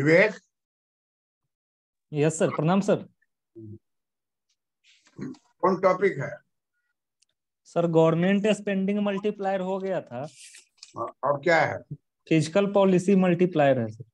विवेक? Yes sir प्रणाम sir कौन topic है? सर गवर्नमेंट स्पेंडिंग मल्टीप्लायर हो गया था। और क्या है? फ़िज़िकल पॉलिसी मल्टीप्लायर है सर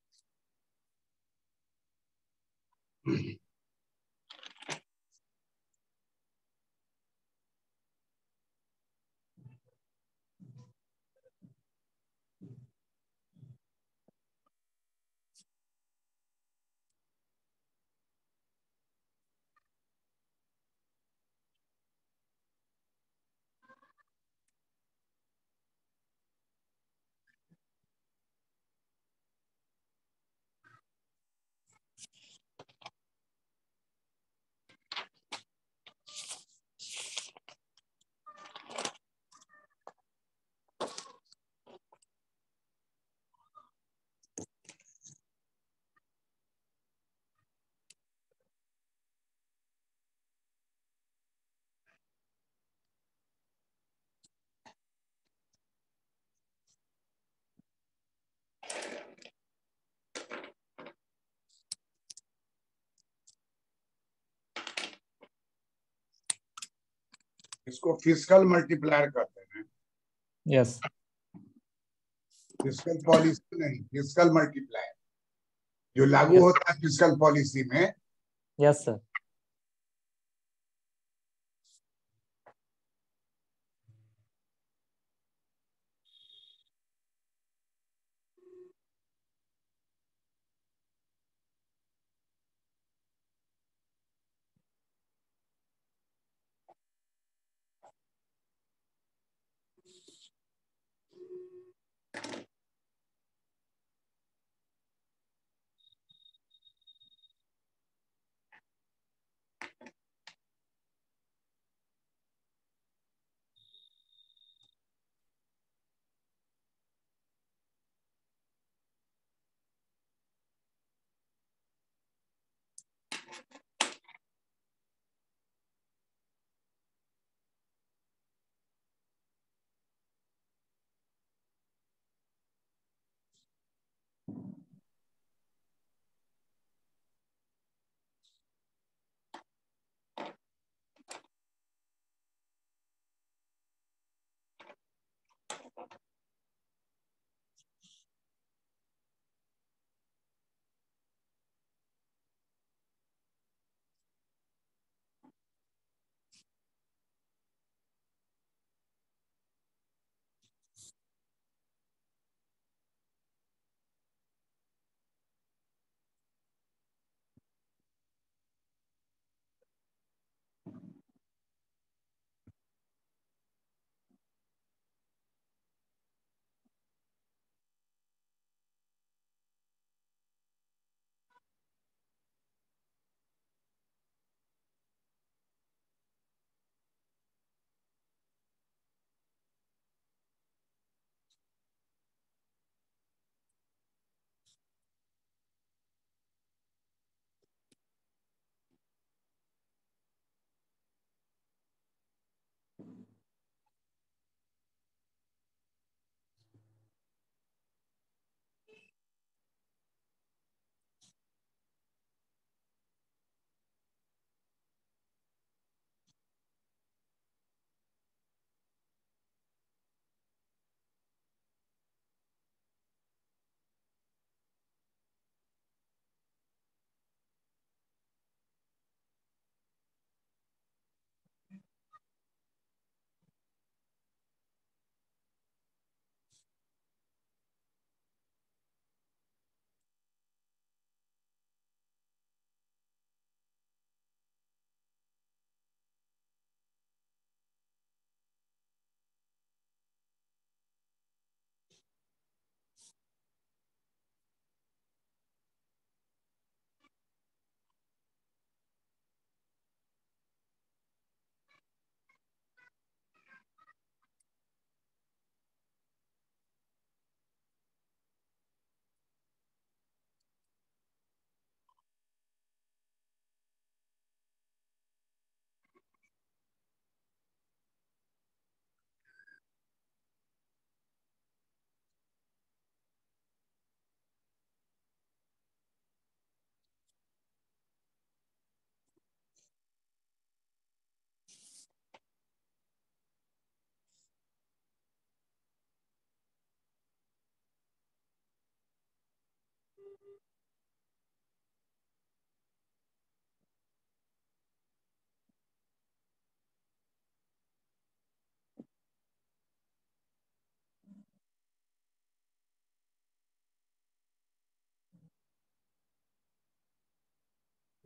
इसको फ़िज़िकल मल्टीप्लायर कहते हैं। यस फ़िज़िकल पॉलिसी नहीं फ़िज़िकल मल्टीप्लायर जो लागू Yes. होता है फ़िज़िकल पॉलिसी में यस yes, सर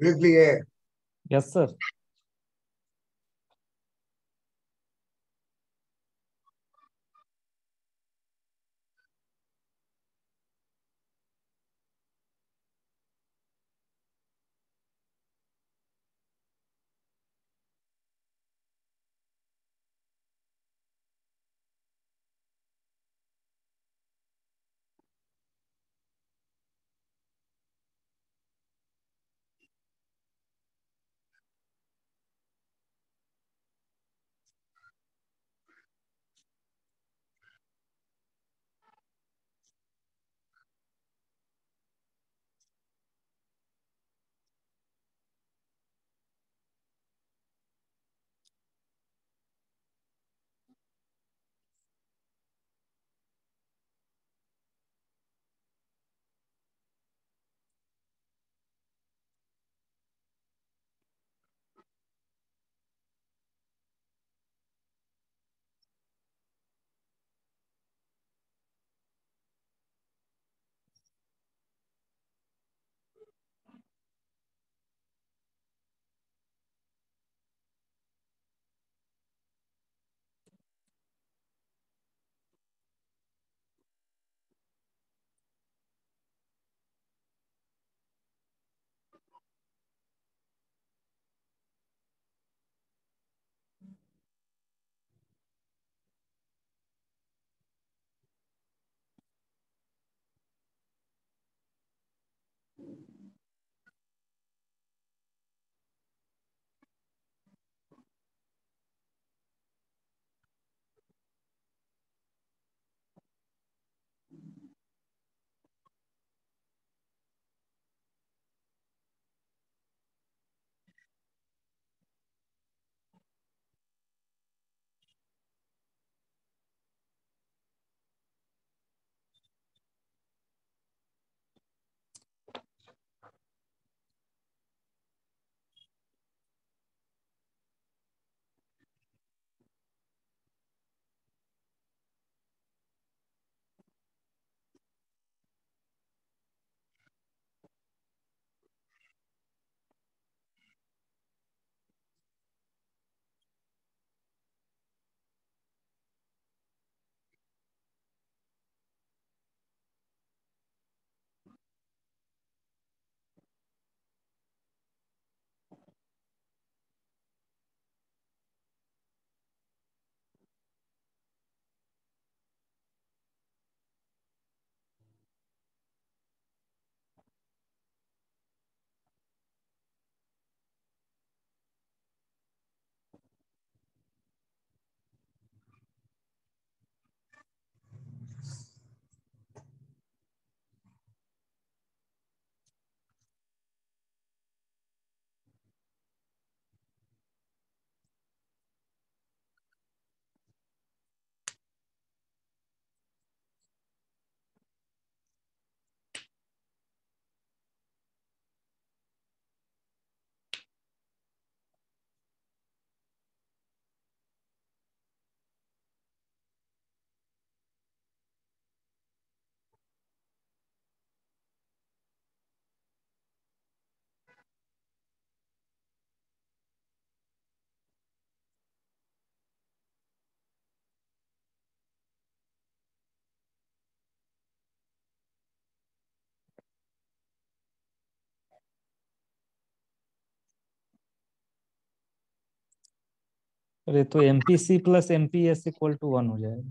लिख लिए यस सर अरे तो MPC plus MPS equal to one हो जाएगा।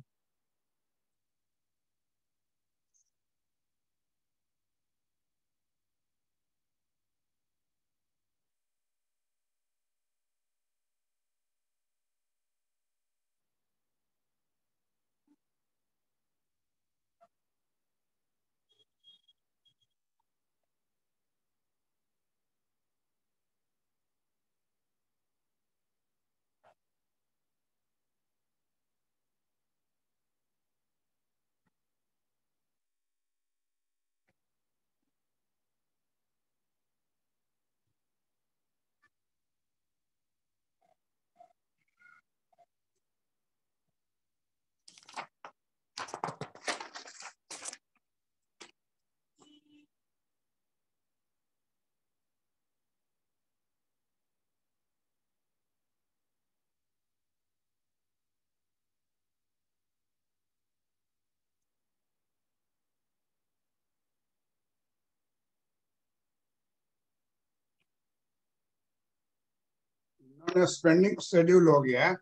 ना स्पेंडिंग शेड्यूल हो गया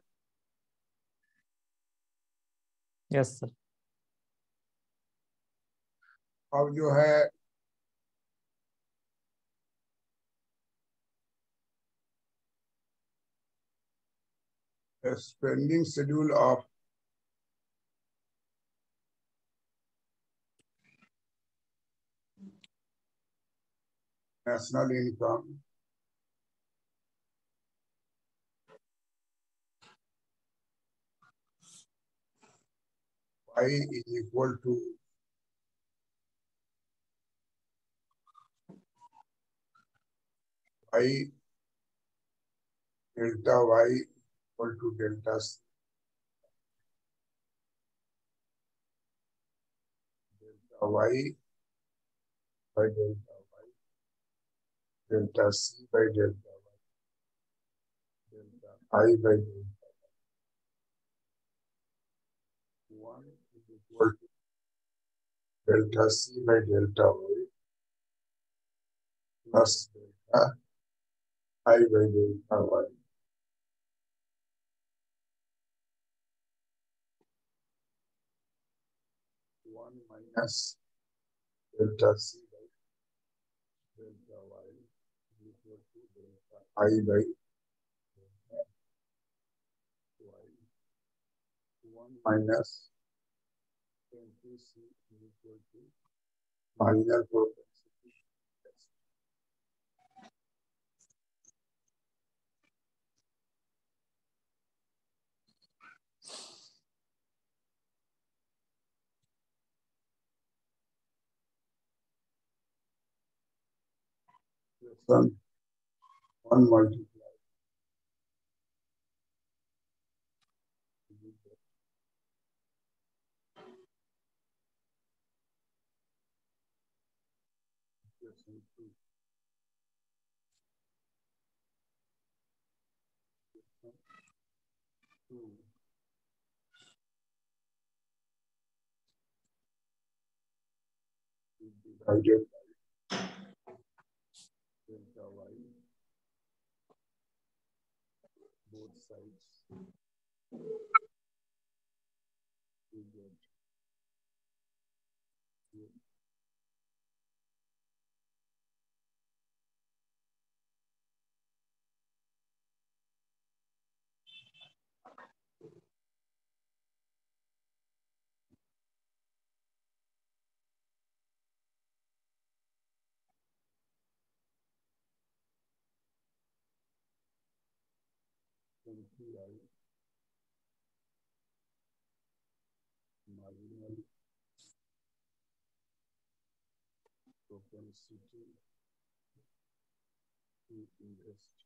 यस सर अब जो है spending schedule of national income y is equal to I delta y equal to delta c delta y by delta y. Delta c by delta y. Delta i by delta y. 1 is equal to delta c by delta y plus delta i by delta y one minus delta c by delta y equal to delta i by delta y. One minus c is equal to minor propensity test. One multiply. very good. I marginal propensity to invest.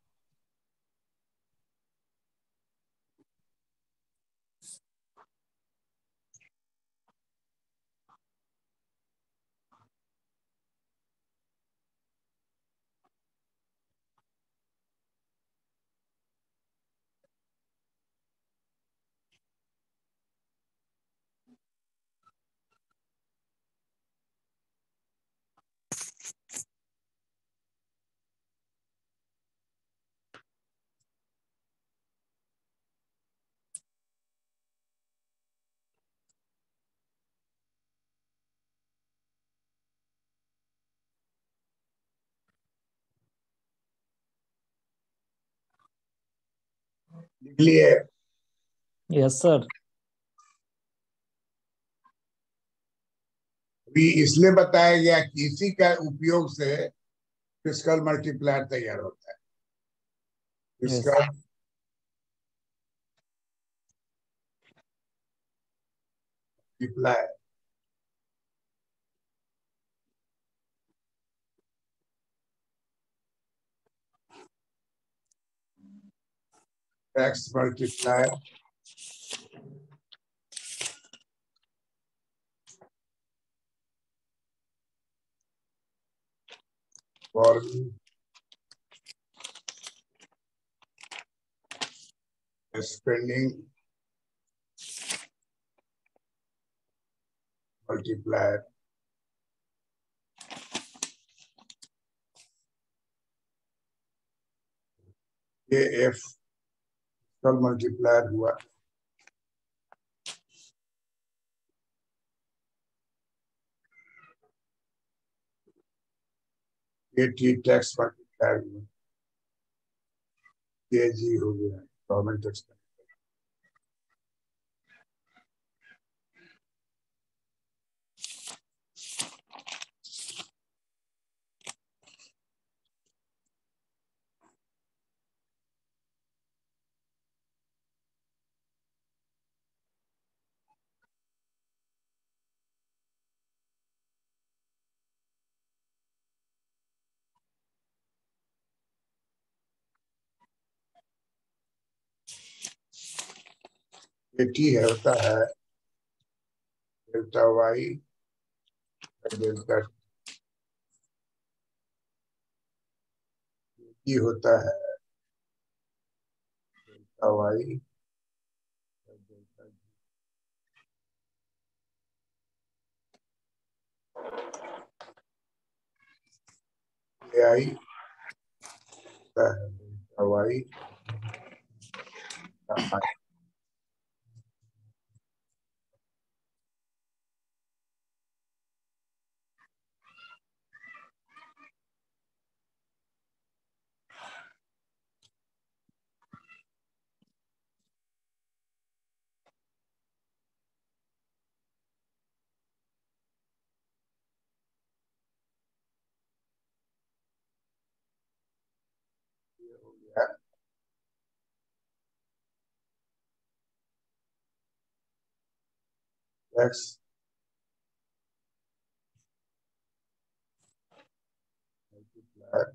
निकलिए yes sir अभी इसलिए बताया गया कि इसी का उपयोग से फ़िज़िकल मल्टीप्लायर तैयार होता है। इसका yes. Multiplier x multiplier one spending. Multiplier. AF 12 multiplier हुआ। ये टी टैक्स मल्टीप्लायर हुआ। के जी हो गया गवर्नमेंट टैक्स ये टी है। होता है। Delta Y. डेल्टा टी होता है delta Y I Y. X multiplier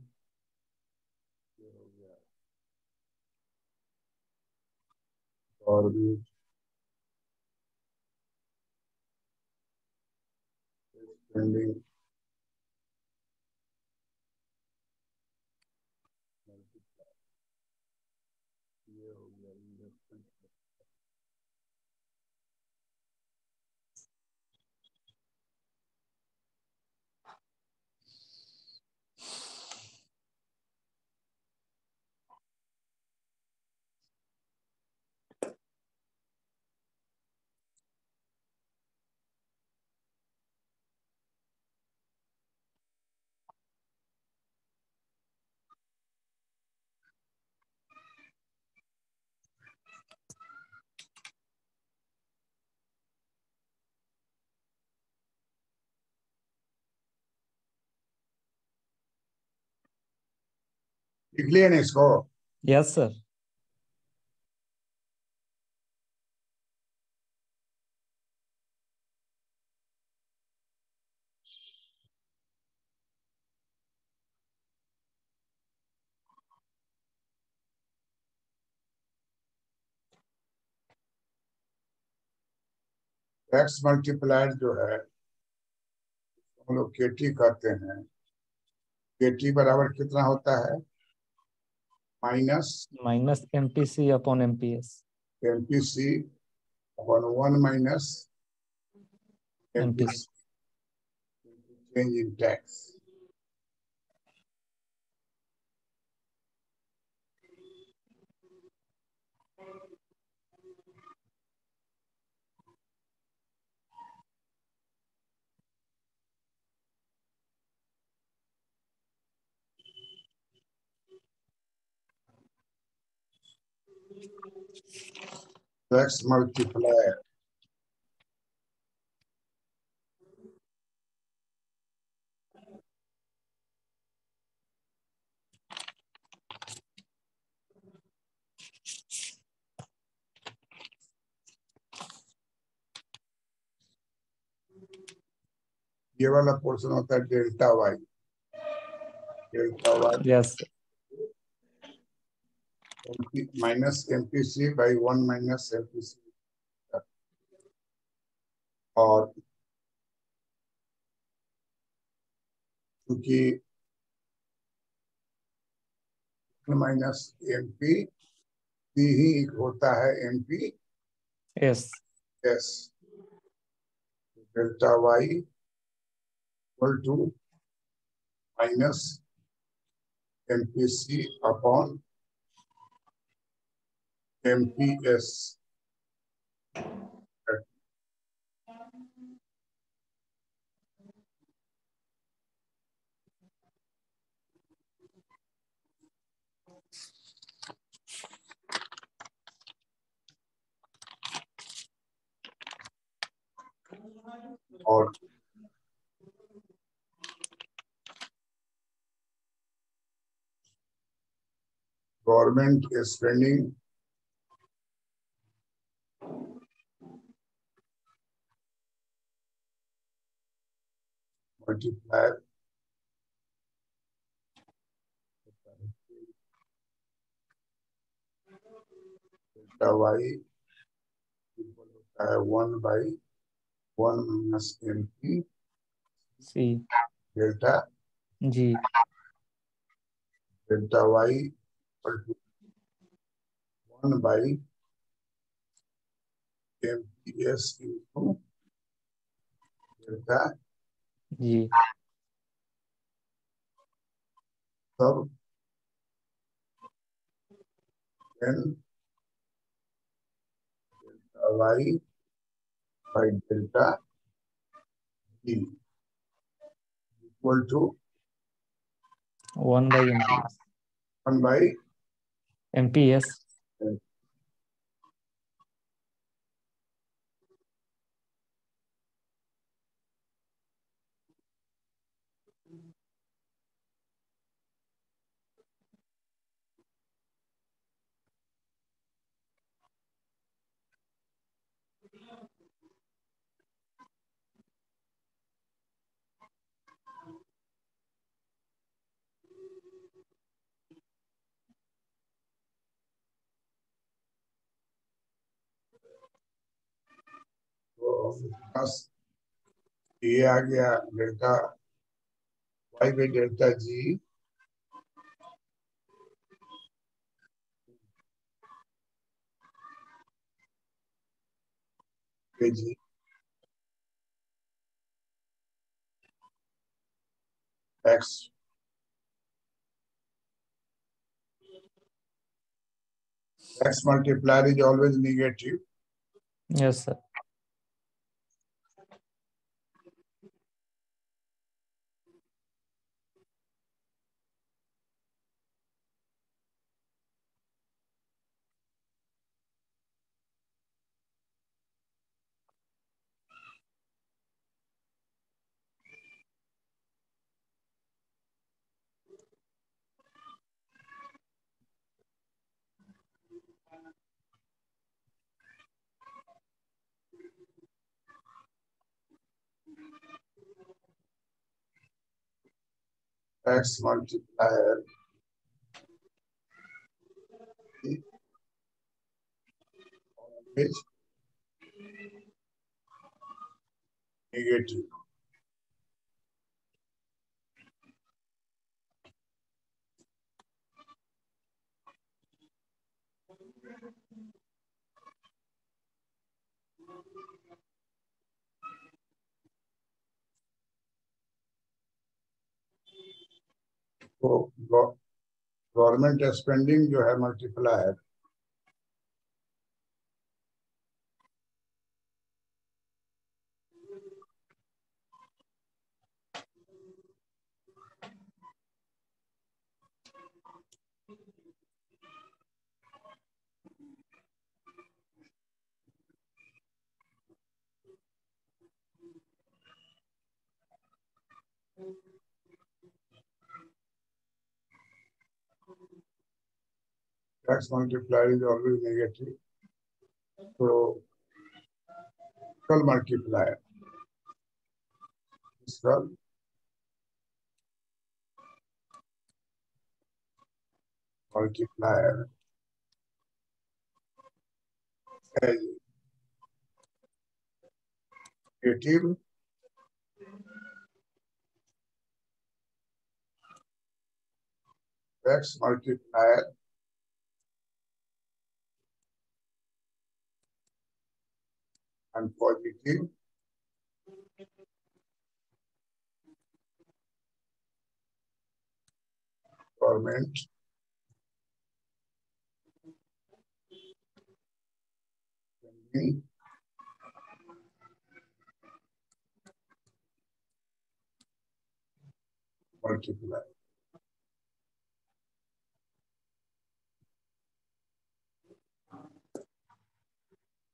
ये हो लिया ना इसको यस सर एक्स मल्टीप्लायर जो है हम लोग के टी कहते हैं। के टी बराबर कितना होता है? minus minus MPC upon MPS. MPC upon 1 minus MPC. MPC. Change in tax. Tax multiplier ये वाला पोर्शन होता है delta Y delta Y yes minus P by one minus M P C और क्योंकि माइनस एम पी ही होता है M P yes S delta Y equal to minus M P C upon M P S और government spending delta y equal होता है one by one minus M P C. Delta G. Delta Y equal to one by M P S into delta G. तब N delta Y by delta E equal to one by M one by बस ये आ गया delta Y by delta G G X x multiplier is always negative yes sir x multiplier always negative. तो government spending जो है multiplier tax multiplier is always negative. So, total multiplier. Fiscal multiplier. As negative. X multiplier and positive government multiply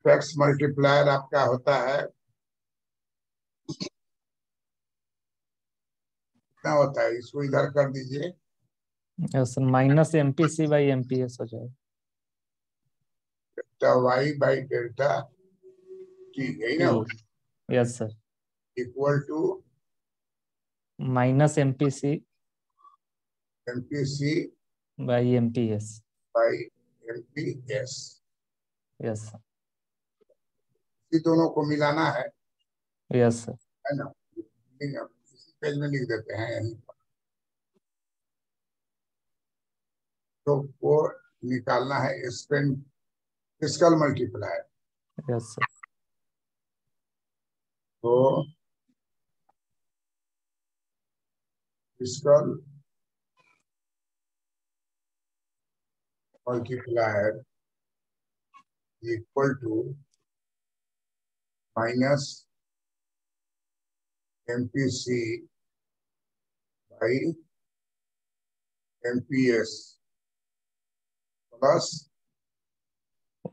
tax multiplier आपका होता है। कितना होता है? इसको इधर कर दीजिए। Yes sir minus MPC by MPS हो जाएगा। Delta Y by delta T यही ना? Yes sir equal to minus MPC MPC by MPS by MPS yes sir दोनों को मिलाना है। यस सर है ना? पेज में लिख देते हैं यहीं पर। तो वो निकालना है spend physical multiplier yes sir तो physical multiplier equal to minus MPC by MPS plus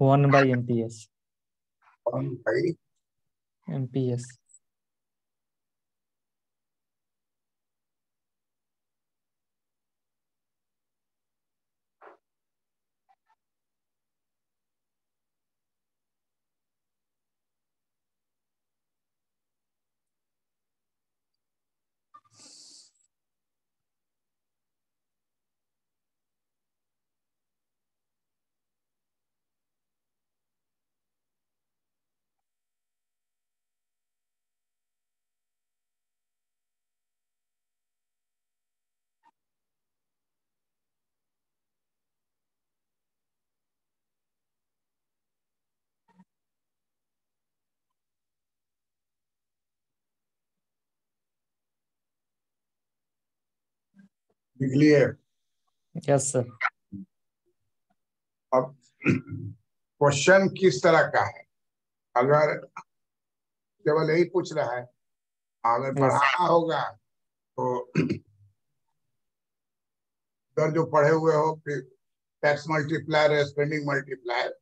one by MPS one by MPS लिख लिए यस सर अब क्वेश्चन किस तरह का है? अगर केवल यही पूछ रहा है अगर पढ़ाना होगा तो इधर जो पढ़े हुए हो फिर टैक्स मल्टीप्लायर है स्पेंडिंग मल्टीप्लायर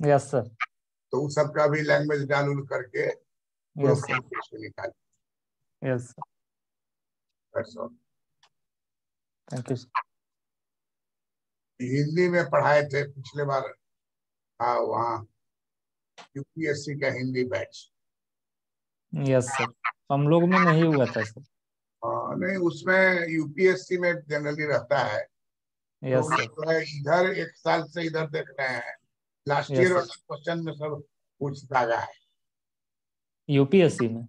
यस सर तो उस सब का भी लैंग्वेज डाल करके यस सर निकाल। Yes sir. Thank you Hindi में पढ़ाए थे पिछले बार। हाँ वहाँ। यूपीएससी का हिंदी बैच। यस सर हम लोग में नहीं हुआ था सर हाँ, नहीं उसमें यूपीएससी में जनरली रहता है। यस तो सर इधर एक साल से इधर देख रहे हैं। लास्ट Yes, ईयर वाला क्वेश्चन में सब पूछ दागा है। यूपीएससी में?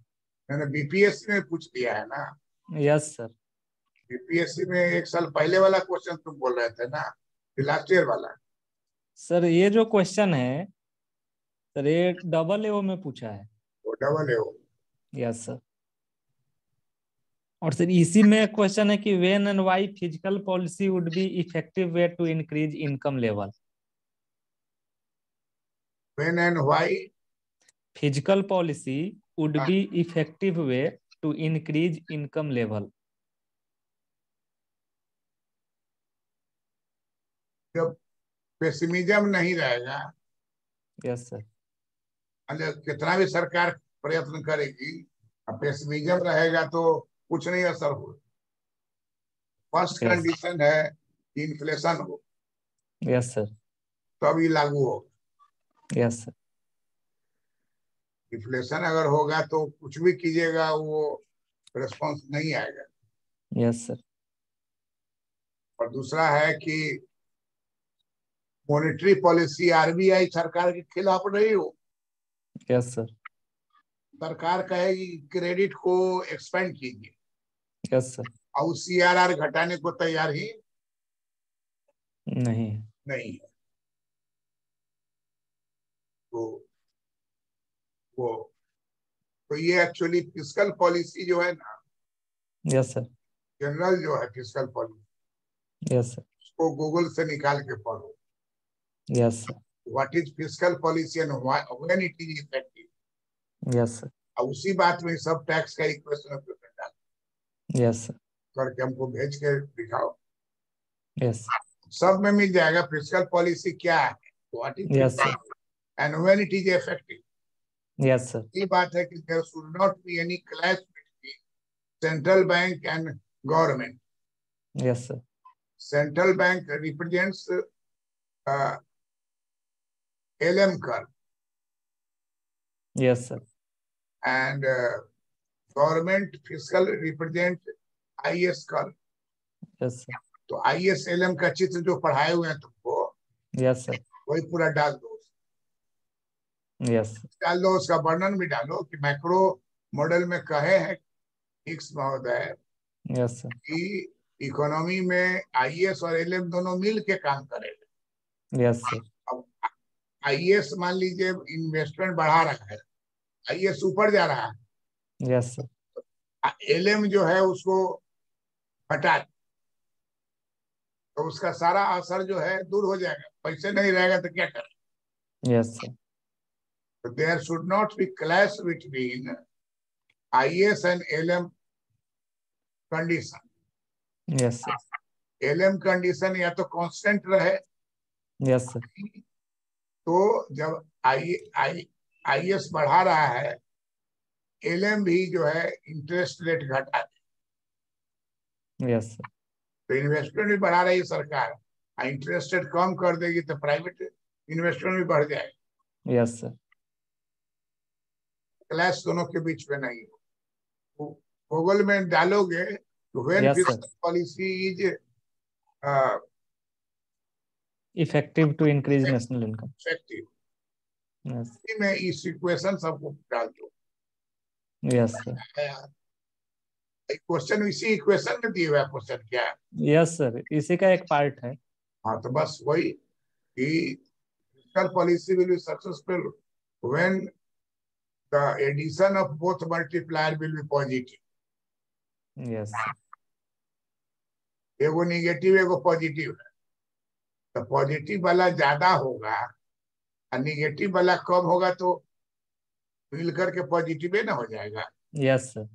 मैंने बीपीएससी में पूछ दिया है ना। यस सर बीपीएससी में एक साल पहले वाला क्वेश्चन तुम बोल रहे थे ना? लास्ट ईयर वाला। सर ये जो क्वेश्चन है सर ये डबल एओ में पूछा है। वो डबल वो यस सर और सर इसी में क्वेश्चन है कि when and why physical policy would be effective way to increase income level when and why physical policy would. Be effective way to increase income level जब pessimism नहीं रहेगा। Yes sir अरे कितना भी सरकार प्रयत्न करेगी पेसिमिज्म रहेगा तो कुछ नहीं असर हो फ़र्स्ट कंडीशन है कि इन्फ्लेशन हो। यस सर तभी लागू हो यस सर इन्फ्लेशन अगर होगा तो कुछ भी कीजिएगा वो रिस्पॉन्स नहीं आएगा। यस सर और दूसरा है कि मॉनेटरी पॉलिसी आरबीआई सरकार के खिलाफ नहीं हो। यस सर सरकार कहेगी क्रेडिट को एक्सपेंड कीजिए। यस सर और सीआरआर घटाने को तैयार ही? नहीं। नहीं है। तो वो तो ये एक्चुअली फ़िज़िकल पॉलिसी जो है ना यस सर जनरल जो है फ़िज़िकल पॉलिसी यस सर उसको गूगल से निकाल के पढ़ो। Yes sir what is physical policy and when it is effective yes sir और उसी बात में सब टैक्स का इक्वेशन पेपर डाल यस करके हमको भेज के दिखाओ। यस सब में मिल जाएगा फ़िज़िकल पॉलिसी क्या है? What is Yes, sir. And when it is effective yes sir ये बात है कि there should not be any clash between central bank and government yes sir central bank represents uh, LM curve. Yes sir and uh, government fiscal represent IS curve. Yes sir तो IS LM का चित्र जो पढ़ाए हुए हैं तुमको yes sir वही पूरा डाल दो यस डाल दो उसका वर्णन भी डालो कि मैक्रो मॉडल में कहे हैं फिक्स महोदय यस सर कि इकोनॉमी में आईएस और एलएम दोनों मिल के काम करेंगे। यस सर आईएस मान लीजिए इन्वेस्टमेंट बढ़ा रहा है आईएस ऊपर जा रहा है। यस एलएम जो है उसको हटा। तो उसका सारा असर जो है दूर हो जाएगा पैसे नहीं रहेगा तो क्या करें? Yes sir there should not be clash between IS and LM condition yes sir LM condition या तो कांस्टेंट रहे यस सर तो जब आई आई आई एस बढ़ा रहा है एल एम भी जो है इंटरेस्ट रेट घटा दे। यस सर तो इन्वेस्टमेंट भी बढ़ा रही है सरकार। और इंटरेस्ट रेट कम कर देगी तो प्राइवेट इन्वेस्टमेंट भी बढ़ जाएगा। यस सर क्लैश दोनों के बीच में नहीं हो। गूगल में डालोगे तो when Yes, policy is effective to increase national income effective yes में इस इक्वेशन सबको डाल दो? यस सर क्वेश्चन इसी इक्वेशन में दिए हुआ क्वेश्चन क्या? है यस सर इसी का एक पार्ट है। हाँ तो बस वही कि fiscal policy will be successful when the addition of both multiplier will be positive. Yes एगो निगेटिव एगो पॉजिटिव है। तो पॉजिटिव वाला ज़्यादा होगा और निगेटिव वाला कम होगा तो मिल करके पॉजिटिव ही ना हो जाएगा। यस सर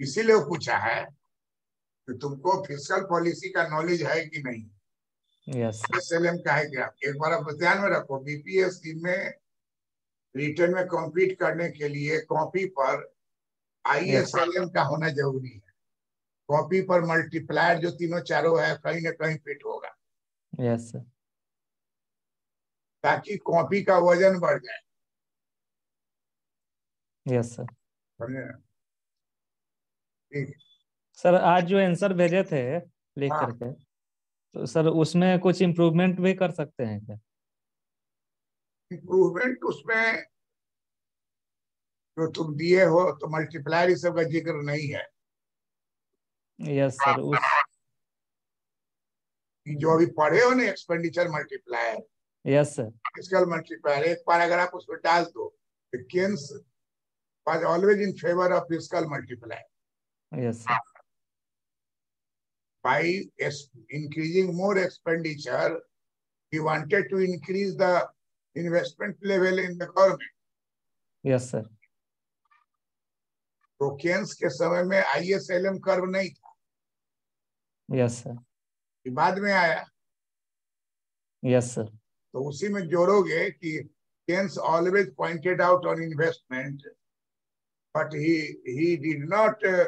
इसीलिए वो पूछा है कि तुमको फ़िज़िकल पॉलिसी का नॉलेज है कि नहीं? यस एसएलएम का है क्या एक बार आप ध्यान में रखो बीपीएससी में रिटर्न में कॉम्पीट करने के लिए कॉपी पर आई आईएसएलएम का होना ज़रूरी है। कॉपी पर मल्टीप्लायर जो तीनों चारों है कहीं ना कहीं फिट होगा। यस सर ताकि कॉपी का वज़न बढ़ जाए। यस सर ठीक। सर आज जो आंसर भेजे थे लिख हाँ। करके तो सर उसमें कुछ इम्प्रूवमेंट भी कर सकते हैं क्या? इम्प्रूवमेंट उसमें जो तुम दिए हो तो मल्टीप्लायर सब का ज़िक्र नहीं है। यस सर उस जो अभी पढ़े हो ना expenditure multiplier yes sir physical multiplier एक बार अगर आप उसमें डाल दो always in favour of physical multiplier yes sir by increasing more expenditure you wanted to increase the investment level in the government yes sir तो केन्स के समय में आईएसएलएम कर्व नहीं था। यस सर बाद में आया। यस सर तो उसी में जोड़ोगे कि Keynes always pointed out on investment but he he did not uh,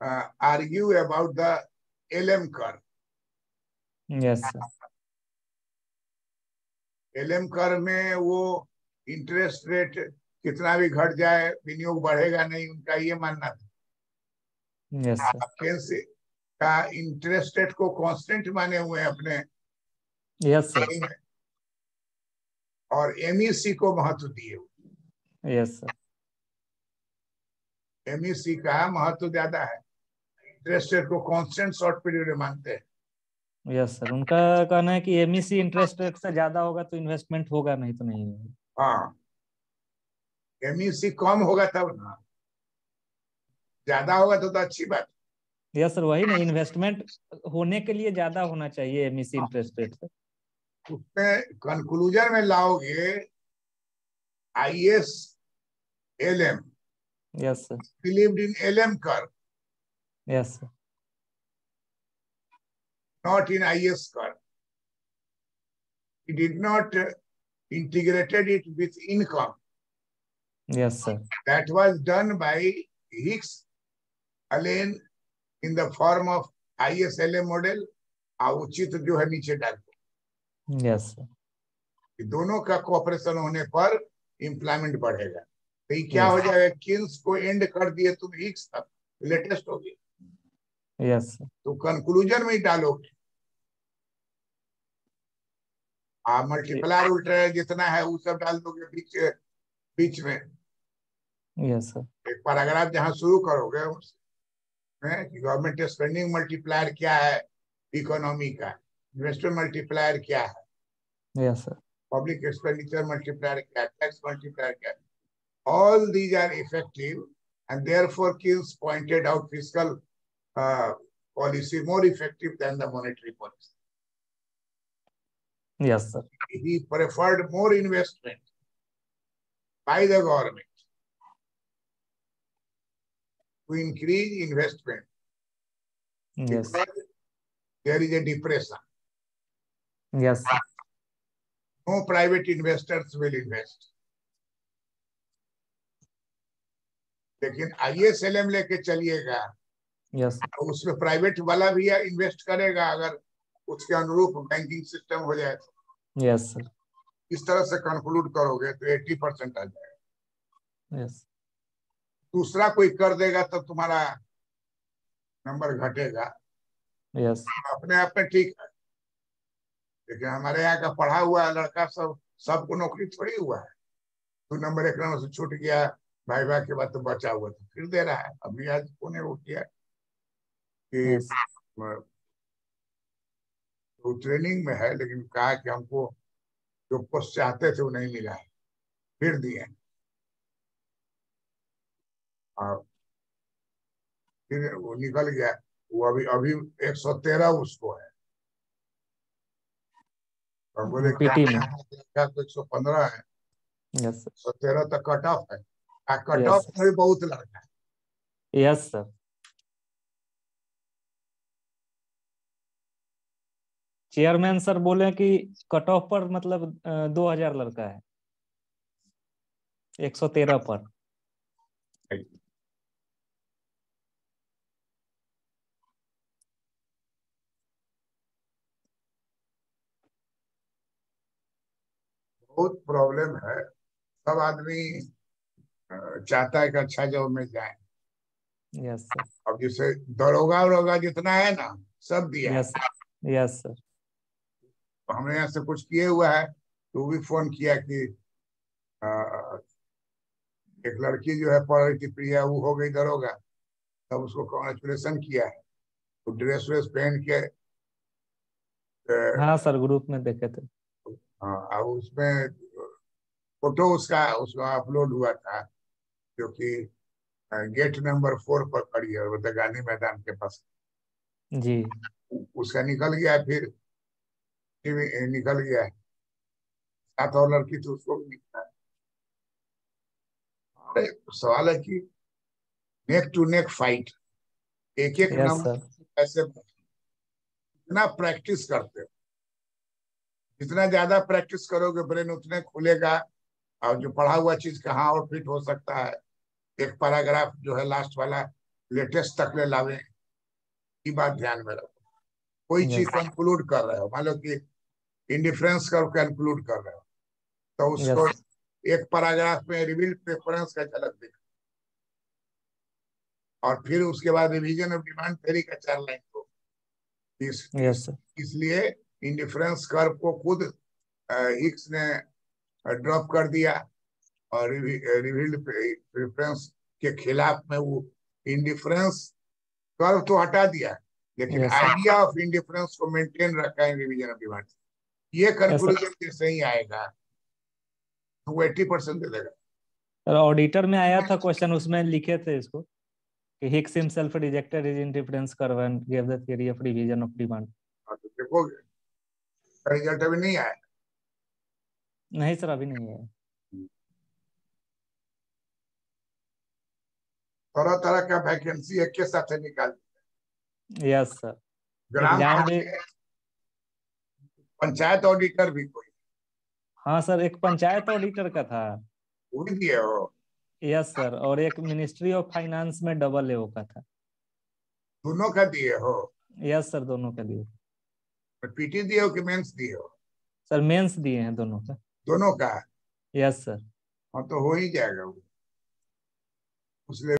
uh, argue about the LM curve. Yes sir LM curve में वो इंटरेस्ट रेट कितना भी घट जाए विनियोग बढ़ेगा नहीं उनका ये मानना था। यस इंटरेस्ट रेट को कांस्टेंट माने हुए हैं अपने यस सर और एमईसी को महत्व दिए हुए यस सर एमईसी का महत्व ज़्यादा है। इंटरेस्ट रेट को कांस्टेंट शॉर्ट पीरियड में मानते हैं। यस सर उनका कहना है कि एमईसी इंटरेस्ट रेट से ज़्यादा होगा तो इन्वेस्टमेंट होगा नहीं तो नहीं होगा। हाँ। एमईसी कम होगा तब ना। ज़्यादा होगा तो, तो अच्छी बात यस सर वही ना इन्वेस्टमेंट होने के लिए ज़्यादा होना चाहिए एमईसी इंटरेस्ट रेट से उसमें कंक्लूजन में लाओगे I S L M yes sir believed in L M curve yes sir not in IS curve. He did not uh, integrated it with income. Yes sir That was done by Hicks Allen in the form of ISLM model. और उचित जो है नीचे डाल दो। Yes दोनों का cooperation होने पर इम्प्लॉयमेंट बढ़ेगा। तो ये क्या हो जाएगा? किन्स को एंड कर दिए तुम हिक्स तक लेटेस्ट हो गया। यस तो कंक्लूजन में ही डालोगे। आप मल्टीप्लायर उल्टा जितना है वो सब डाल दोगे बीच बीच में। यस सर एक पैराग्राफ जहाँ शुरू करोगे उसमें गवर्नमेंट स्पेंडिंग मल्टीप्लायर क्या है इकोनॉमी का इन्वेस्टमेंट मल्टीप्लायर क्या है पब्लिक एक्सपेंडिचर मल्टीप्लायर क्या टैक्स मल्टीप्लायर क्या all these are effective and therefore Keynes pointed out physical policy more effective than the monetary policy Yes, sir. He preferred more investment by the government. To increase investment. Yes because there is a depression. Sir No private investors will invest. लेकिन IS-LM लेके चलिएगा। तो उसमें private वाला भी invest करेगा अगर उसके अनुरूप बैंकिंग सिस्टम हो जाए तो। सर इस तरह से कंक्लूड करोगे तो 80 परसेंट आ जाएगा। यस दूसरा कोई कर देगा तो तुम्हारा नंबर घटेगा। यस अपने आप में ठीक है। लेकिन हमारे यहाँ का पढ़ा हुआ लड़का सब सबको नौकरी थोड़ी हुआ है। तो नंबर एक नंबर से छूट गया भाई भाई के बाद तो बचा हुआ तो फिर दे रहा है। अभी आज पुणे वो किया? कि यस वो ट्रेनिंग में है लेकिन कहा कि हमको जो पोस्ट चाहते थे वो नहीं मिला है। फिर दिए फिर वो निकल गया। वो अभी अभी एक सौ तेरह उसको है। और बोले तो एक सौ पंद्रह है। यस सौ तेरह तक कट ऑफ़ है। Cut Yes. ऑफ़ में भी बहुत लड़का है। Yes sir. चेयरमैन सर बोले कि कट ऑफ़ पर मतलब दो हज़ार लड़का है। एक सौ तेरह पर। बहुत प्रॉब्लम है। सब आदमी चाहता है कि अच्छा जॉब में जाए। यस सर अब जैसे दरोगा उरोगा जितना है ना सब दिया है। यस यस सर तो हमने यहाँ से कुछ किए हुआ है तो भी फ़ोन किया कि अ, एक लड़की जो है पढ़ रही थी प्रिया वो हो गई दरोगा। तब उसको कॉन्ग्रेचुलेशन किया है। तो ड्रेस व्रेस पहन के हाँ सर ग्रुप में देखे थे। हाँ उसमें फ़ोटो उसका उसका अपलोड हुआ था जो कि गेट नंबर फोर पर पड़ी है वो गांधी मैदान के पास। जी। उसका निकल गया फिर निकल गया। साथ और लड़की थी उसको भी निकला। है अरे सवाल है कि नेक टू नेक फाइट एक एक नंबर ऐसे इतना प्रैक्टिस करते हो? जितना ज़्यादा प्रैक्टिस करोगे ब्रेन उतने खुलेगा और जो पढ़ा हुआ चीज़ कहाँ और फिट हो सकता है। एक पैराग्राफ जो है लास्ट वाला लेटेस्ट तक ले लावे ये बात ध्यान में रखो। कोई चीज़ कंक्लूड कर रहे हो मान लो कि इंडिफरेंस कर्व कंक्लूड कर रहे हो तो उसको एक पैराग्राफ में रिविल प्रेफरेंस का झलक दिखा और फिर उसके बाद रिवीजन ऑफ़ डिमांड थेरी का चार लाइन को इस, इसलिए इंडिफरेंस कर्व को खुद हिक्स ने ड्रॉप कर दिया और रिवील्ड प्रेफरेंस के खिलाफ में वो इंडिफरेंस कर्व तो हटा दिया। लेकिन आइडिया ऑफ़ इंडिफरेंस को मेंटेन रखा है रिवीजन ऑफ़ डिमांड ये कंक्लूजन जैसे ही आएगा तो वो एट्टी परसेंट दे देगा। ऑडिटर में आया था क्वेश्चन उसमें लिखे थे इसको कि Hicks himself rejected his indifference curve and give the theory of revision of demand देखोगे रिज़ल्ट अभी नहीं आया? नहीं सर अभी नहीं आया। तरह तरह का वैकेंसी एक के साथ निकाल yes sir gram panchayat auditor भी कोई? हाँ सर एक पंचायत ऑडिटर का था। वो भी दिए हो यस सर और एक मिनिस्ट्री ऑफ़ फाइनेंस में डबल ए का था। दोनों का दिए हो? यस सर दोनों का दिए। पीटी दिए हो कि मेंस दिए हो? सर मेंस दिए हैं दोनों का दोनों का? Yes sir. हाँ तो हो ही जाएगा वो। उसमें